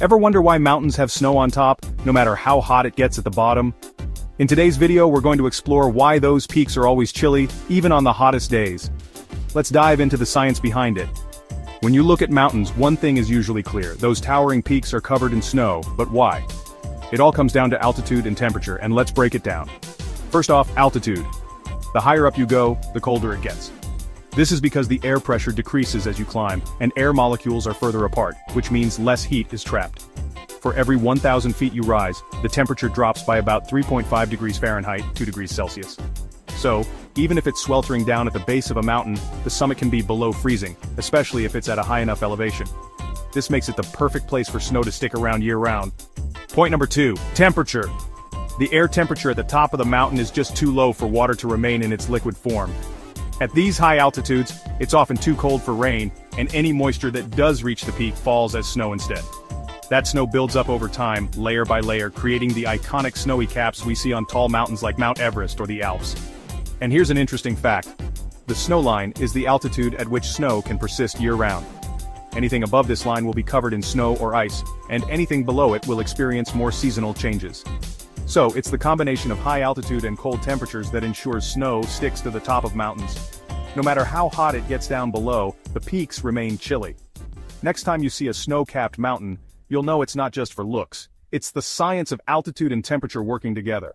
Ever wonder why mountains have snow on top, no matter how hot it gets at the bottom? In today's video we're going to explore why those peaks are always chilly, even on the hottest days. Let's dive into the science behind it. When you look at mountains one thing is usually clear, those towering peaks are covered in snow, but why? It all comes down to altitude and temperature, and let's break it down. First off, altitude. The higher up you go, the colder it gets. This is because the air pressure decreases as you climb, and air molecules are further apart, which means less heat is trapped. For every 1,000 feet you rise, the temperature drops by about 3.5 degrees Fahrenheit, 2 degrees Celsius. So, even if it's sweltering down at the base of a mountain, the summit can be below freezing, especially if it's at a high enough elevation. This makes it the perfect place for snow to stick around year-round. Point number 2. Temperature. The air temperature at the top of the mountain is just too low for water to remain in its liquid form. At these high altitudes, it's often too cold for rain, and any moisture that does reach the peak falls as snow instead. That snow builds up over time, layer by layer, creating the iconic snowy caps we see on tall mountains like Mount Everest or the Alps. And here's an interesting fact. The snow line is the altitude at which snow can persist year-round. Anything above this line will be covered in snow or ice, and anything below it will experience more seasonal changes. So, it's the combination of high altitude and cold temperatures that ensures snow sticks to the top of mountains. No matter how hot it gets down below, the peaks remain chilly. Next time you see a snow-capped mountain, you'll know it's not just for looks, it's the science of altitude and temperature working together.